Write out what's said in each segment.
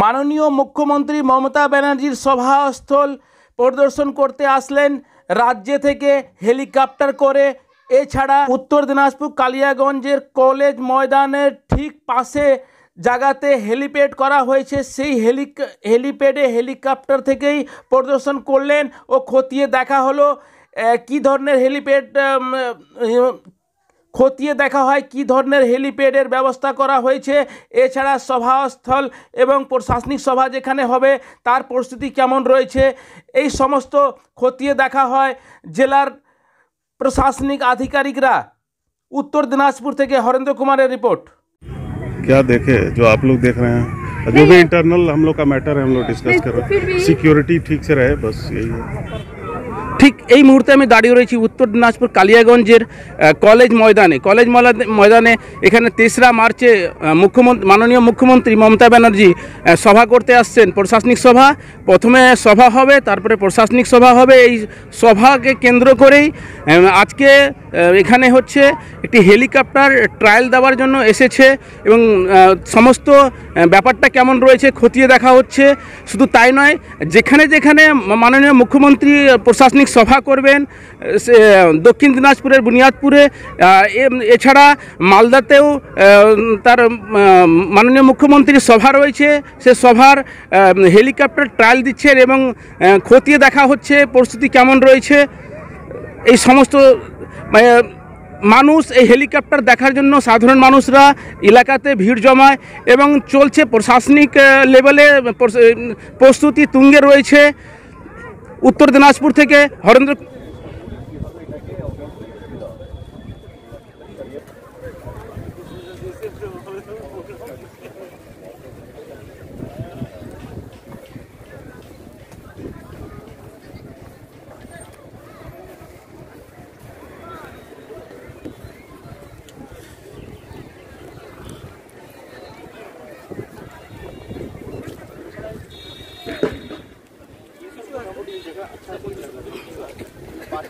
মাননীয় মুখ্যমন্ত্রী মমতা ব্যানার্জির সভাস্থল পরিদর্শন করতে আসলেন রাজ্য থেকে হেলিকপ্টার করে। এছাড়া উত্তর দিনাজপুর কালিয়াগঞ্জের কলেজ ময়দানের ঠিক পাশে জায়গাতে হেলিপ্যাড করা হয়েছে। সেই হেলি হেলিপ্যাডে হেলিকপ্টার থেকেই পরিদর্শন করলেন ও খতিয়ে দেখা হলো। কী ধরনের হেলিপ্যাড খতিয়ে দেখা হয় কী ধরনের হেলিপ্যাডের ব্যবস্থা করা হয়েছে এছাড়া সভাস্থল এবং প্রশাসনিক সভা যেখানে হবে তার পরিস্থিতি কেমন রয়েছে এই সমস্ত খতিয়ে দেখা হয় জেলার প্রশাসনিক আধিকারিকরা উত্তর দিনাজপুর থেকে হরেন্দ্র কুমারের রিপোর্ট क्या देखे जो आप लोग देख रहे हैं जो भी इंटरनल हम लोग का मैटर है हम लोग डिस्कस कर रहे हैं सिक्योरिटी ठीक से रहे बस यही है ঠিক এই মুহূর্তে আমি দাঁড়িয়ে রয়েছি উত্তর দিনাজপুর কালিয়াগঞ্জের কলেজ ময়দানে। কলেজ ময়দানে- এখানে তেসরা মার্চে মুখ্যমন্ত্রী মাননীয় মুখ্যমন্ত্রী মমতা ব্যানার্জি সভা করতে আসছেন। প্রশাসনিক সভা। প্রথমে সভা হবে, তারপরে প্রশাসনিক সভা হবে। এই সভাকে কেন্দ্র করেই আজকে এখানে হচ্ছে একটি হেলিকপ্টার ট্রায়াল দেওয়ার জন্য এসেছে এবং সমস্ত ব্যাপারটা কেমন রয়েছে খতিয়ে দেখা হচ্ছে। শুধু তাই নয়, যেখানে যেখানে মাননীয় মুখ্যমন্ত্রী প্রশাসনিক সভা করবেন দক্ষিণ দিনাজপুরের বুনিয়াদপুরে এছাড়া মালদাতেও তার মাননীয় মুখ্যমন্ত্রীর সভা রয়েছে। সে সভার হেলিকপ্টার ট্রায়াল দিচ্ছেন এবং খতিয়ে দেখা হচ্ছে পরিস্থিতি কেমন রয়েছে। এই সমস্ত মানে মানুষ এই হেলিকপ্টার দেখার জন্য সাধারণ মানুষরা এলাকাতে ভিড় জমায় এবং চলছে প্রশাসনিক লেভেলে প্রস্তুতি তুঙ্গে রয়েছে। উত্তর দিনাজপুর থেকে হরেন্দ্র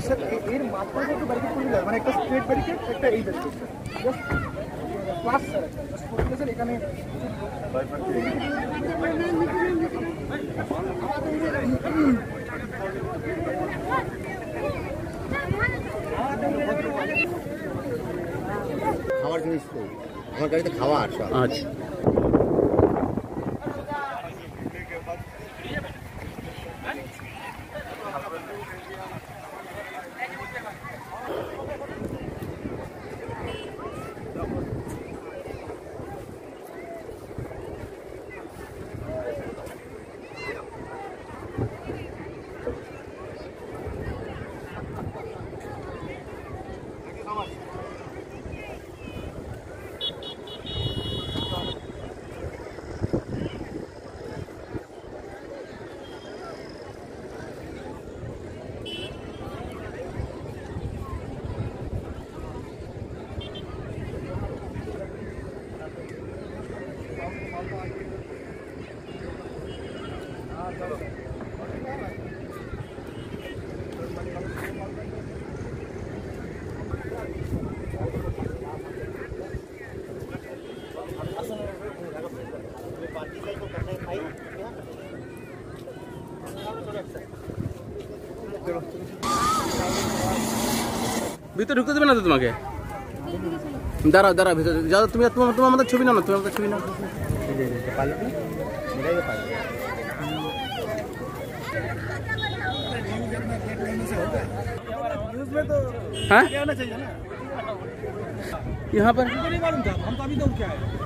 স্যার এ- এর মাঝখানে একটু ব্যারিকেড করে দিলে হয়। মানে একটা স্ট্রেট ব্যারিকেড একটা এই barricade just plus sir just করে দিলে স্যার এখানে খাওয়ার জিনিস তো আমার গাড়িতে খাওয়ার সব আচ্ছা ভিতরে ঢুকতে দেবে না তো তোমাকে দাঁড়াও দাঁড়াও ভিতরে যাও তুমি তোমার তোমার আমাদের ছবি নাও না তুমি আমাদের ছবি নাও इसमें तो हाँ? यहाँ पर? हम तो अभी दौड़ के आए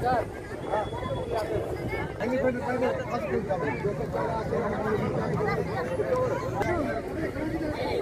God. Thank you.